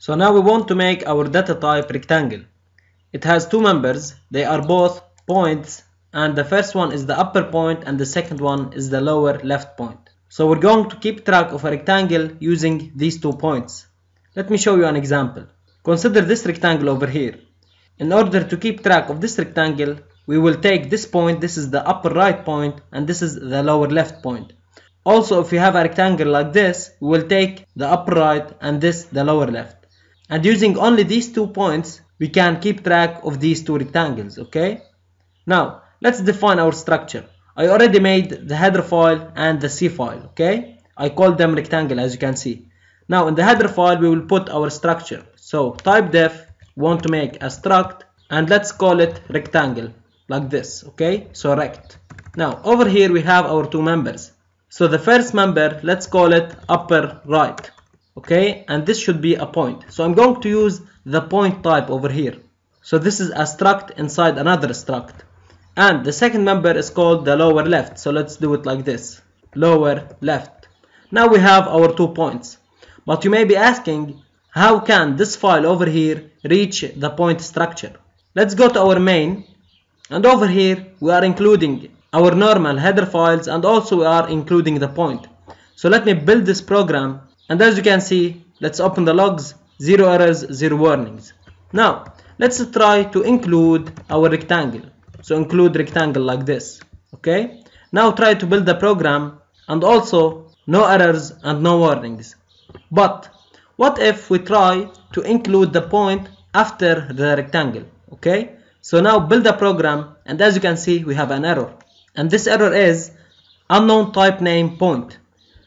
So now we want to make our data type rectangle. It has two members, they are both points and the first one is the upper point and the second one is the lower left point. So we're going to keep track of a rectangle using these two points. Let me show you an example. Consider this rectangle over here. In order to keep track of this rectangle, we will take this point, this is the upper right point and this is the lower left point. Also, if you have a rectangle like this, we will take the upper right and this the lower left. And using only these two points, we can keep track of these two rectangles, okay? Now, let's define our structure. I already made the header file and the C file, okay? I called them rectangle as you can see. Now, in the header file, we will put our structure. So, type def, want to make a struct, and let's call it rectangle, like this, okay? So, rect. Now, over here, we have our two members. So the first member, let's call it upper right. Okay, and this should be a point. So I'm going to use the point type over here. So this is a struct inside another struct. And the second member is called the lower left. So let's do it like this. Lower left. Now we have our two points. But you may be asking, how can this file over here reach the point structure? Let's go to our main. And over here, we are including our normal header files and also we are including the point. So let me build this program and as you can see let's open the logs, zero errors, zero warnings. Now let's try to include our rectangle. So include rectangle like this. Okay. Now try to build the program and also no errors and no warnings. But what if we try to include the point after the rectangle? Okay. So now build the program and as you can see we have an error and this error is unknown type name point.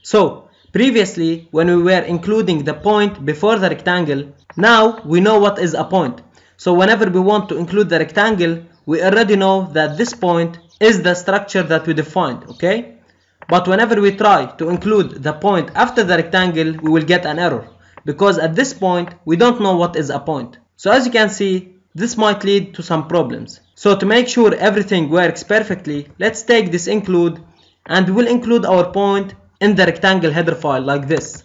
So previously when we were including the point before the rectangle, now we know what is a point. So whenever we want to include the rectangle, we already know that this point is the structure that we defined, okay? But whenever we try to include the point after the rectangle, we will get an error because at this point, we don't know what is a point. So as you can see, this might lead to some problems. So to make sure everything works perfectly, let's take this include and we will include our point in the rectangle header file like this.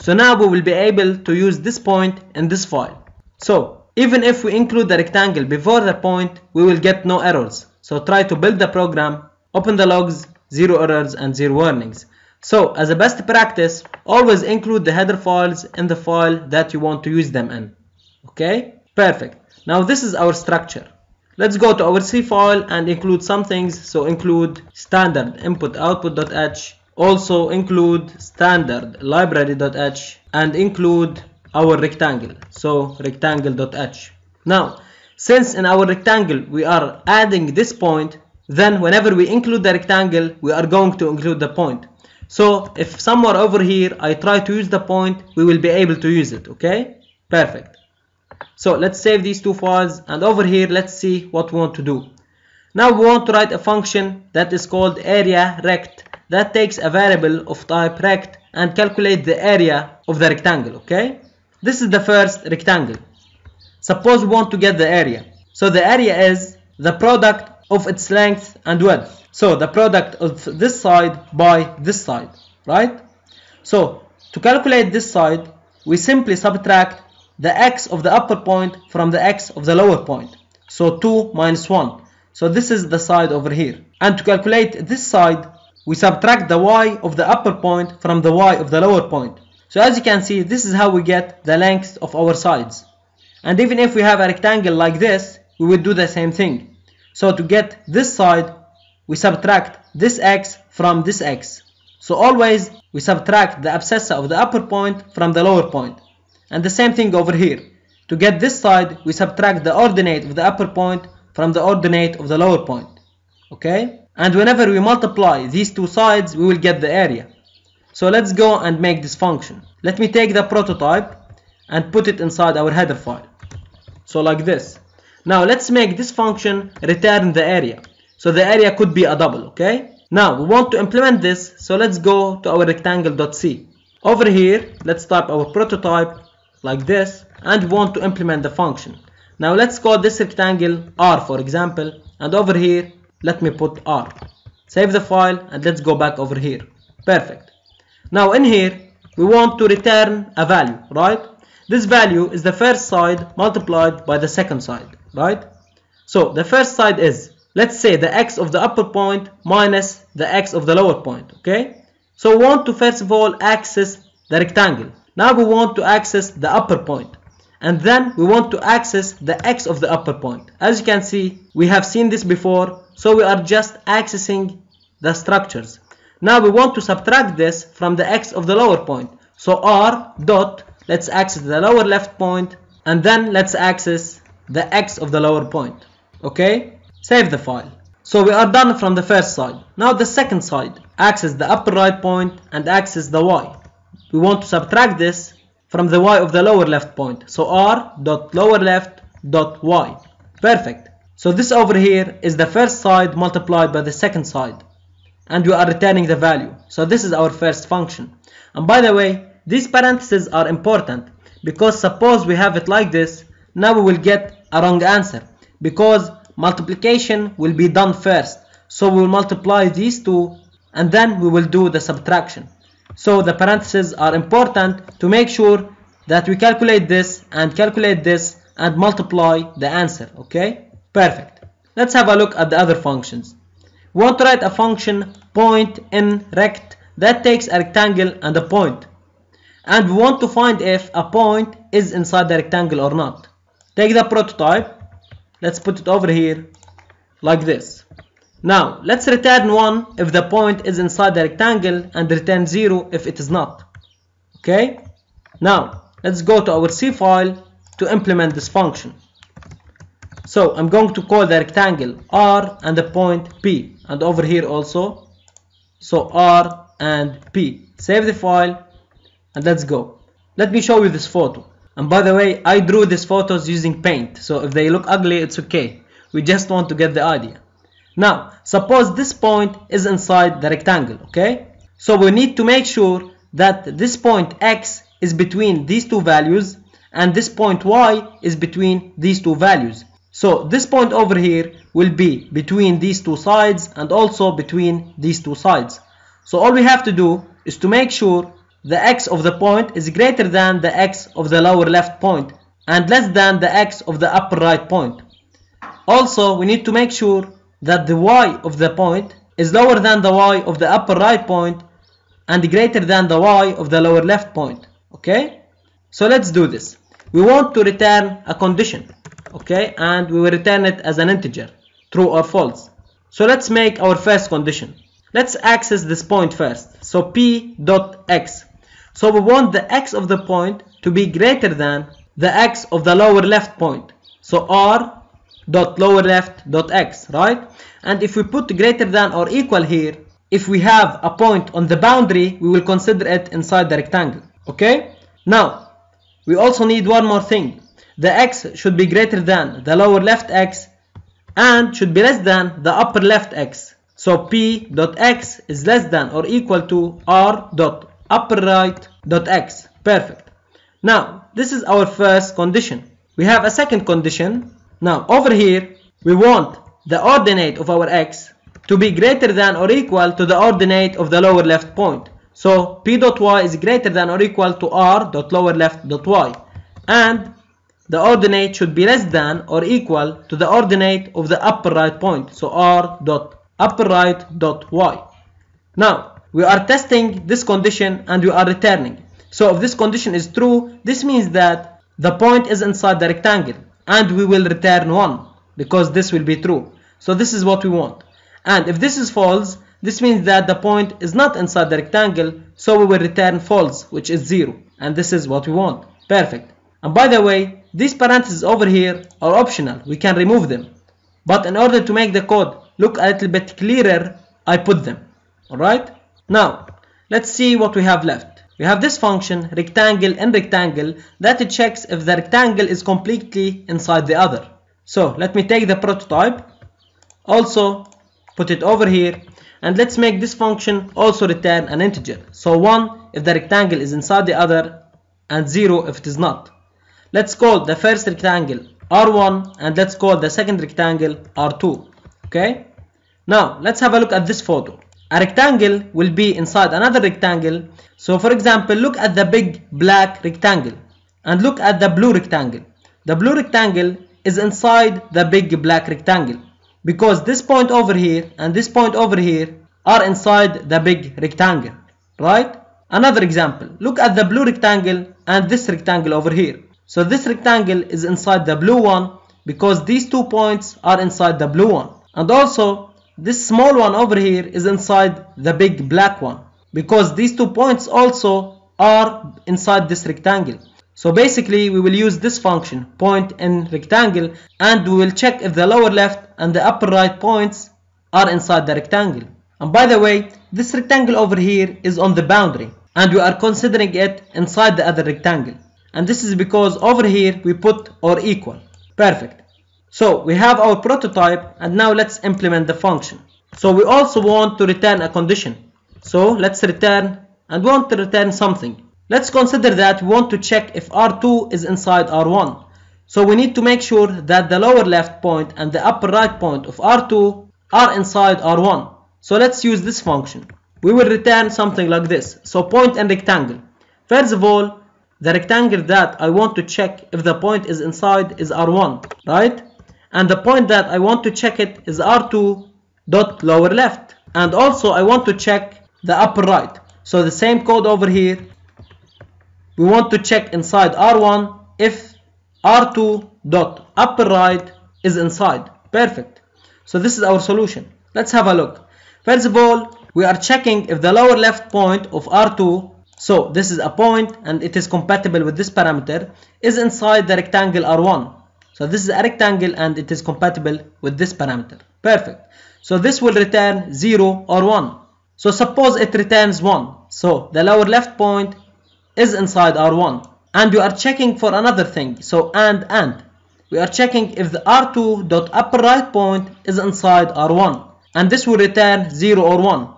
So now we will be able to use this point in this file. So even if we include the rectangle before the point, we will get no errors. So try to build the program, open the logs, zero errors and zero warnings. So as a best practice, always include the header files in the file that you want to use them in. Okay, perfect. Now this is our structure. Let's go to our C file and include some things. So include standard input output.h, also include standard library.h and include our rectangle. So rectangle.h. Now, since in our rectangle we are adding this point, then whenever we include the rectangle, we are going to include the point. So if somewhere over here I try to use the point, we will be able to use it, okay? Perfect. So let's save these two files and over here let's see what we want to do. Now we want to write a function that is called area rect that takes a variable of type rect and calculate the area of the rectangle okay? This is the first rectangle. Suppose we want to get the area. So the area is the product of its length and width. So the product of this side by this side right? So to calculate this side we simply subtract the x of the upper point from the x of the lower point. So 2 minus 1 so this is the side over here. And to calculate this side we subtract the y of the upper point from the y of the lower point so as you can see this is how we get the length of our sides and even if we have a rectangle like this we will do the same thing so to get this side we subtract this x from this x so always we subtract the abscissa of the upper point from the lower point and the same thing over here. To get this side, we subtract the ordinate of the upper point from the ordinate of the lower point. Okay? And whenever we multiply these two sides, we will get the area. So let's go and make this function. Let me take the prototype and put it inside our header file. So like this. Now let's make this function return the area. So the area could be a double, okay? Now we want to implement this, so let's go to our rectangle.c. Over here, let's type our prototype like this and want to implement the function. Now let's call this rectangle R for example and over here let me put R. Save the file and let's go back over here. Perfect. Now in here we want to return a value right? this value is the first side multiplied by the second side right so the first side is let's say the x of the upper point minus the x of the lower point okay so we want to first of all access the rectangle now we want to access the upper point and then we want to access the x of the upper point as you can see we have seen this before so we are just accessing the structures. Now we want to subtract this from the x of the lower point. So r dot let's access the lower left point and then let's access the x of the lower point. Okay? Save the file. So we are done from the first side. Now the second side. Access the upper right point and access the y. We want to subtract this from the y of the lower left point. So r dot lower left dot y. Perfect so this over here is the first side multiplied by the second side and we are returning the value so this is our first function and by the way these parentheses are important because suppose we have it like this, now we will get a wrong answer because multiplication will be done first. So we will multiply these two and then we will do the subtraction. So the parentheses are important to make sure that we calculate this and calculate this and multiply the answer. Okay, perfect. Let's have a look at the other functions. We want to write a function point in rect that takes a rectangle and a point and we want to find if a point is inside the rectangle or not. Take the prototype, let's put it over here like this. Now let's return 1 if the point is inside the rectangle and return 0 if it is not. Okay? Now let's go to our C file to implement this function. So I'm going to call the rectangle R and the point P and over here also. So R and P. Save the file and let's go. Let me show you this photo. And by the way, I drew these photos using paint, so if they look ugly, it's okay. We just want to get the idea. Now, suppose this point is inside the rectangle, okay? So we need to make sure that this point x is between these two values and this point y is between these two values. So this point over here will be between these two sides and also between these two sides. So all we have to do is to make sure the x of the point is greater than the x of the lower left point and less than the x of the upper right point. Also, we need to make sure that the y of the point is lower than the y of the upper right point and greater than the y of the lower left point. Okay? So let's do this. We want to return a condition. Okay? And we will return it as an integer, true or false. So let's make our first condition. Let's access this point first. So p dot x so we want the x of the point to be greater than the x of the lower left point. So r dot lower left dot x, right? And if we put greater than or equal here, if we have a point on the boundary, we will consider it inside the rectangle. Okay? Now, we also need one more thing. The x should be greater than the lower left x and should be less than the upper left x. So p dot x is less than or equal to r dot upper right dot x. Perfect. Now this is our first condition. We have a second condition. Now over here we want the ordinate of our x to be greater than or equal to the ordinate of the lower left point. So p dot y is greater than or equal to r dot lower left dot y. And the ordinate should be less than or equal to the ordinate of the upper right point so r dot upper right dot y now we are testing this condition and we are returning. So if this condition is true, this means that the point is inside the rectangle and we will return 1 because this will be true. So this is what we want. And if this is false, this means that the point is not inside the rectangle, so we will return false, which is 0. And this is what we want. Perfect. And by the way, these parentheses over here are optional. We can remove them. But in order to make the code look a little bit clearer, I put them. Alright? Now, let's see what we have left. We have this function rectangle and rectangle that it checks if the rectangle is completely inside the other. So let me take the prototype, also put it over here and let's make this function also return an integer. So 1 if the rectangle is inside the other and 0 if it is not. Let's call the first rectangle R1 and let's call the second rectangle R2. Okay. Now let's have a look at this photo a rectangle will be inside another rectangle so for example look at the big black rectangle and look at the blue rectangle. The blue rectangle is inside the big black rectangle because this point over here and this point over here are inside the big rectangle, right? Another example, look at the blue rectangle and this rectangle over here. So this rectangle is inside the blue one because these two points are inside the blue one. And also this small one over here is inside the big black one because these two points also are inside this rectangle. So basically we will use this function point in rectangle and we will check if the lower left and the upper right points are inside the rectangle. And by the way, this rectangle over here is on the boundary and we are considering it inside the other rectangle. And this is because over here we put or equal. Perfect. So we have our prototype and now let's implement the function. So we also want to return a condition. So let's return and want to return something. Let's consider that we want to check if R2 is inside R1. So we need to make sure that the lower left point and the upper right point of R2 are inside R1. So let's use this function. We will return something like this. So point and rectangle. First of all, the rectangle that I want to check if the point is inside is R1, right? And the point that I want to check it is R2 dot lower left. And also I want to check the upper right. So the same code over here we want to check inside R1 if R2 dot upper right is inside. Perfect. So this is our solution. Let's have a look. First of all, we are checking if the lower left point of R2, so this is a point and it is compatible with this parameter, is inside the rectangle R1. So this is a rectangle and it is compatible with this parameter. Perfect. So this will return 0 or 1. So suppose it returns 1. So the lower left point is inside R1 and you are checking for another thing so and and we are checking if the R2 dot upper right point is inside R1 and this will return 0 or 1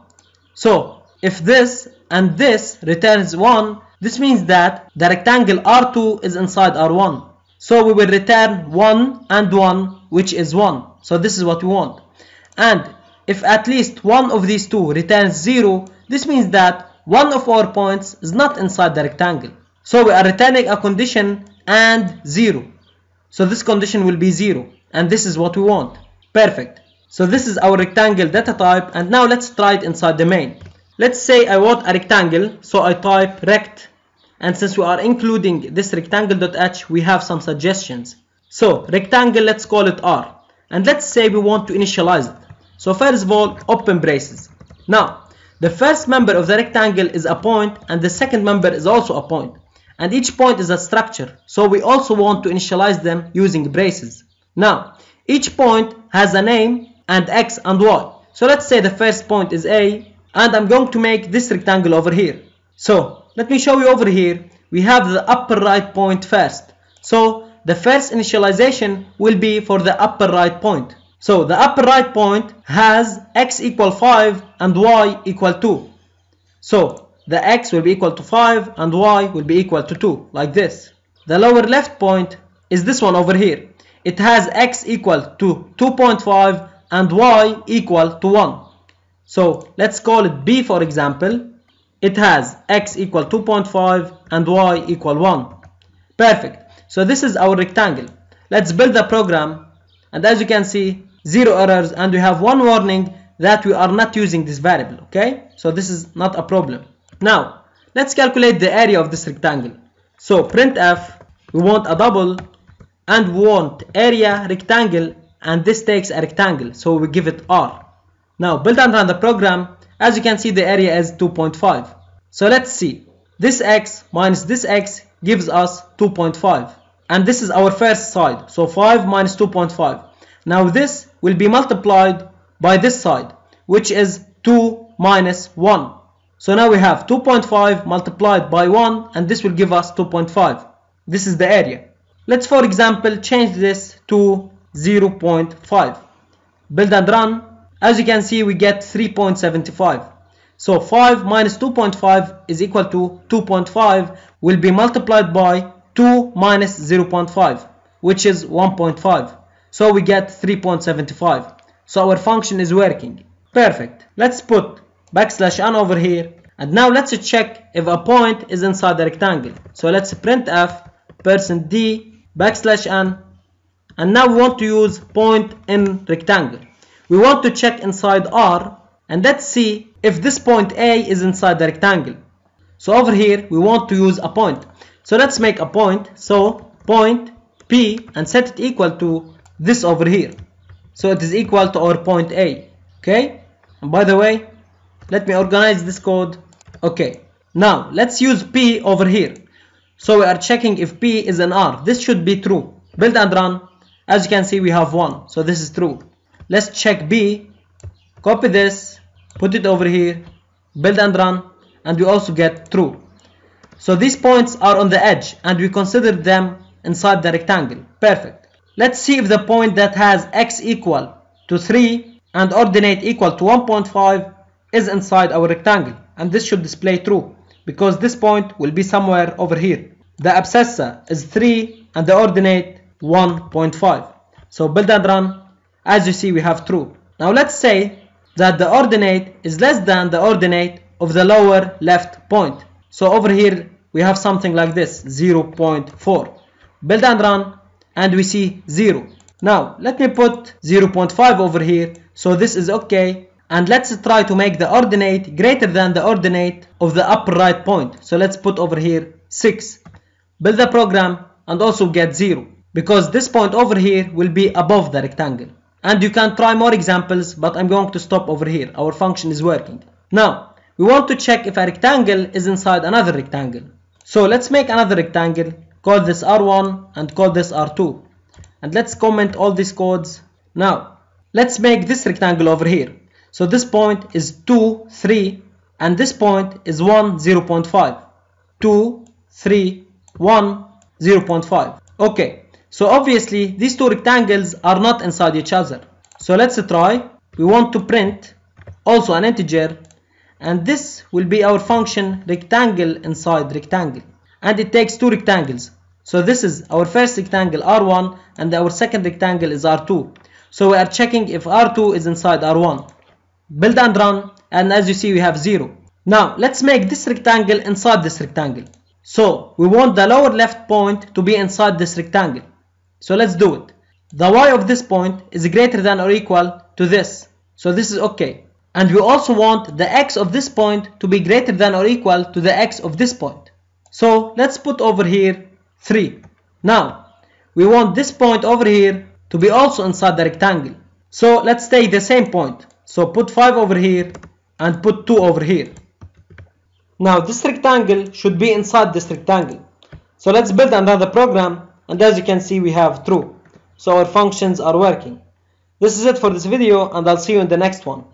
so if this and this returns 1 this means that the rectangle R2 is inside R1 so we will return 1 and 1 which is 1 so this is what we want and if at least one of these two returns 0 this means that one of our points is not inside the rectangle. So we are returning a condition and 0. So this condition will be 0 and this is what we want. Perfect. So this is our rectangle data type and now let's try it inside the main. Let's say I want a rectangle so I type rect and since we are including this rectangle.h we have some suggestions. So rectangle let's call it r and let's say we want to initialize it. So first of all open braces. Now the first member of the rectangle is a point and the second member is also a point. And each point is a structure, so we also want to initialize them using braces. Now, each point has a name and x and y. So let's say the first point is A and I'm going to make this rectangle over here. So let me show you over here. We have the upper right point first. So the first initialization will be for the upper right point. So the upper right point has x equal 5 and y equal 2. So the x will be equal to 5 and y will be equal to 2 like this. The lower left point is this one over here. It has x equal to 2.5 and y equal to 1. So let's call it b for example. It has x equal 2.5 and y equal 1. Perfect. So this is our rectangle. Let's build the program. And as you can see zero errors. And we have one warning that we are not using this variable. Okay? So this is not a problem. Now let's calculate the area of this rectangle. So printf we want a double. And we want area rectangle. And this takes a rectangle. So we give it r now build and run the program as you can see the area is 2.5 so let's see this x minus this x gives us 2.5 and this is our first side so 5 minus 2.5 now this will be multiplied by this side which is 2 minus 1. So now we have 2.5 multiplied by 1 and this will give us 2.5. This is the area. Let's for example change this to 0.5. Build and run. As you can see we get 3.75. So 5 minus 2.5 is equal to 2.5 will be multiplied by 2 minus 0.5 which is 1.5. So we get 3.75. So our function is working. Perfect. Let's put backslash n over here. And now let's check if a point is inside the rectangle. So let's print f percent d backslash n and now we want to use point in rectangle we want to check inside r and let's see if this point a is inside the rectangle so over here we want to use a point. So let's make a point. So point p and set it equal to this over here. So it is equal to our point a okay? And by the way let me organize this code okay? Now let's use p over here. So we are checking if p is an r. This should be true. Build and run. As you can see we have one. So this is true let's check b. Copy this put it over here build and run and we also get true. So these points are on the edge and we consider them inside the rectangle. Perfect. Let's see if the point that has x equal to 3 and ordinate equal to 1.5 is inside our rectangle and this should display true because this point will be somewhere over here. The abscissa is 3 and the ordinate 1.5 so build and run as you see we have true. Now let's say that the ordinate is less than the ordinate of the lower left point. So over here we have something like this 0.4 build and run and we see 0 now let me put 0.5 over here. So this is okay. And let's try to make the ordinate greater than the ordinate of the upper right point. So let's put over here 6 build the program and also get 0 because this point over here will be above the rectangle and you can try more examples but I'm going to stop over here. Our function is working. Now we want to check if a rectangle is inside another rectangle. So let's make another rectangle call this R1 and call this R2 and let's comment all these codes. Now let's make this rectangle over here. So this point is 2 3 and this point is 1 0.5 2 3 1 0.5 okay so obviously these two rectangles are not inside each other. So let's try. We want to print also an integer and this will be our function rectangle inside rectangle. And it takes two rectangles. So this is our first rectangle R1 and our second rectangle is R2 so we are checking if R2 is inside R1 build and run and as you see we have 0 now let's make this rectangle inside this rectangle. So we want the lower left point to be inside this rectangle so let's do it. The y of this point is greater than or equal to this. So this is okay. And we also want the x of this point to be greater than or equal to the x of this point. So let's put over here 3 now we want this point over here to be also inside the rectangle. So let's take the same point. So put 5 over here and put 2 over here. Now this rectangle should be inside this rectangle. So let's build another program and as you can see we have true. So our functions are working. This is it for this video and I'll see you in the next one